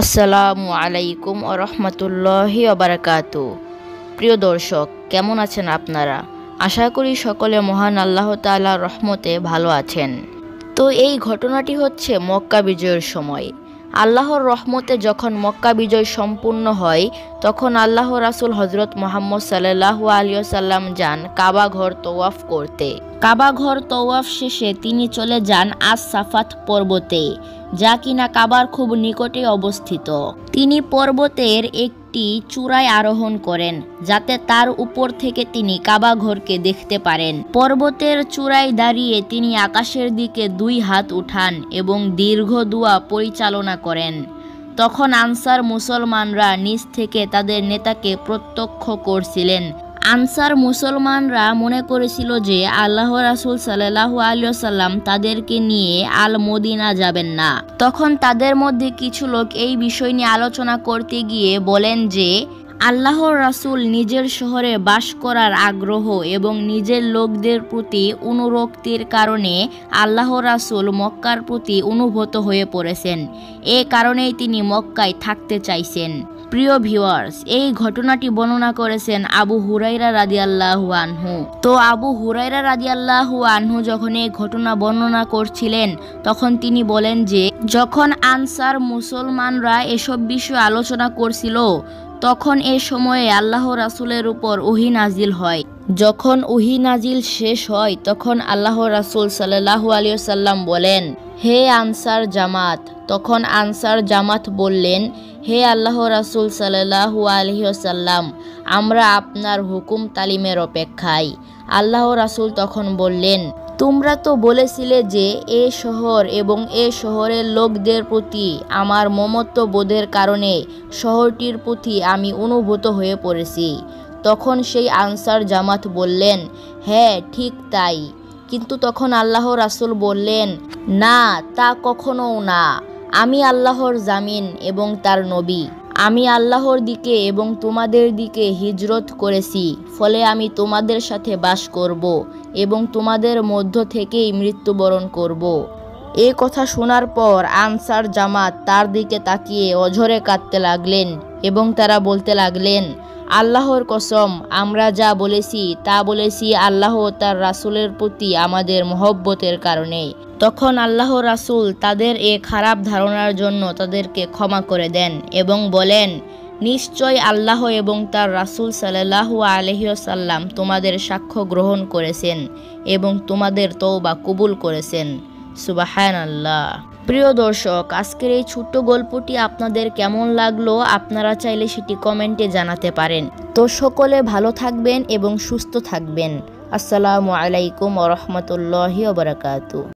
আসসালামু আলাইকুম ও রহমতুল্লাহি অবরাকাতু প্রিয় দর্শক, কেমন আছেন আপনারা? আশা করি সকলে মহান আল্লাহ তাল্লাহ রহমতে ভালো আছেন। তো এই ঘটনাটি হচ্ছে মক্কা বিজয়ের সময়। আল্লাহর রহমতে যখন মক্কা বিজয় সম্পূর্ণ হয়, তখন আল্লাহ রাসুল হজরত মোহাম্মদ সাল্লাহু আলিয়াল্লাম যান কাবা ঘর তোয়াফ করতে। কাবা ঘর তোয়াফ শেষে তিনি চলে যান আজ সাফাত পর্বতে, যা কিনা কাবার খুব নিকটে অবস্থিত। তিনি পর্বতের একটি চূড়ায় আরোহণ করেন, যাতে তার উপর থেকে তিনি কাবা ঘরকে দেখতে পারেন। পর্বতের চূড়ায় দাঁড়িয়ে তিনি আকাশের দিকে দুই হাত উঠান এবং দীর্ঘ দুয়া পরিচালনা করেন। তখন আনসার মুসলমানরা নিজ থেকে তাদের নেতাকে প্রত্যক্ষ করছিলেন। আনসার মুসলমানরা মনে করেছিল যে আল্লাহ রাসুল সাল্লাহ আলিয়াল্লাম তাদেরকে নিয়ে আল মদিনা যাবেন না। তখন তাদের মধ্যে কিছু লোক এই বিষয় নিয়ে আলোচনা করতে গিয়ে বলেন যে, আল্লাহর রাসুল নিজের শহরে বাস করার আগ্রহ এবং নিজের লোকদের প্রতি অনুরক্তির কারণে আল্লাহ রাসুল মক্কার প্রতি অনুভূত হয়ে পড়েছেন। এ কারণেই তিনি মক্কায় থাকতে চাইছেন। প্রিয় ভিউয়ার্স, এই ঘটনাটি বর্ণনা করেছেন আবু হুরাইরা রাজি আল্লাহু আনহু। তো আবু হুরাইরা রাজি আল্লাহু আনহু যখন এই ঘটনা বর্ণনা করছিলেন, তখন তিনি বলেন যে, যখন আনসার মুসলমানরা এসব বিষয়ে আলোচনা করছিল, তখন এ সময়ে আল্লাহ রাসুলের উপর উহি নাজিল হয়। যখন উহি নাজিল শেষ হয়, তখন আল্লাহ রাসুল সাল্লাহু আলিয়াল্লাম বলেন, হে আনসার জামাত তখন আনসার জামাত বললেন, হে আল্লাহ রাসুল সাল্লাহু আলহিসাল্লাম আমরা আপনার হুকুম তালিমের অপেক্ষায়। আল্লাহ রাসুল তখন বললেন, তোমরা তো বলেছিলে যে এ শহর এবং এ শহরের লোকদের প্রতি আমার মমত্ব বোধের কারণে শহরটির প্রতি আমি অনুভূত হয়ে পড়েছি। তখন সেই আনসার জামাত বললেন হ্যাঁ ঠিক তাই। কিন্তু তখন আল্লাহ রাসুল বললেন, না, তা কখনও না। আমি আল্লাহর জামিন এবং তার নবী। আমি আল্লাহর দিকে এবং তোমাদের দিকে হিজরত করেছি, ফলে আমি তোমাদের সাথে বাস করব এবং তোমাদের মধ্য থেকেই মৃত্যুবরণ করব। এ কথা শোনার পর আনসার জামাত তার দিকে তাকিয়ে অঝরে কাঁদতে লাগলেন এবং তারা বলতে লাগলেন আল্লাহর কসম, আমরা যা বলেছি তা বলেছি আল্লাহ তার রাসুলের প্রতি আমাদের মহব্বতের কারণে তখন আল্লাহ রাসুল তাদের এ খারাপ ধারণার জন্য তাদেরকে ক্ষমা করে দেন এবং বলেন, নিশ্চয় আল্লাহ এবং তার রাসুল সাল্লাহু আলহিসাল্লাম তোমাদের সাক্ষ্য গ্রহণ করেছেন এবং তোমাদের তৌবা কবুল করেছেন। সুবাহান আল্লাহ প্রিয় দর্শক, আজকের এই ছোট্ট গল্পটি আপনাদের কেমন লাগল আপনারা চাইলে সেটি কমেন্টে জানাতে পারেন। তো সকলে ভালো থাকবেন এবং সুস্থ থাকবেন। আসসালামু আলাইকুম ও ওবরাকাতু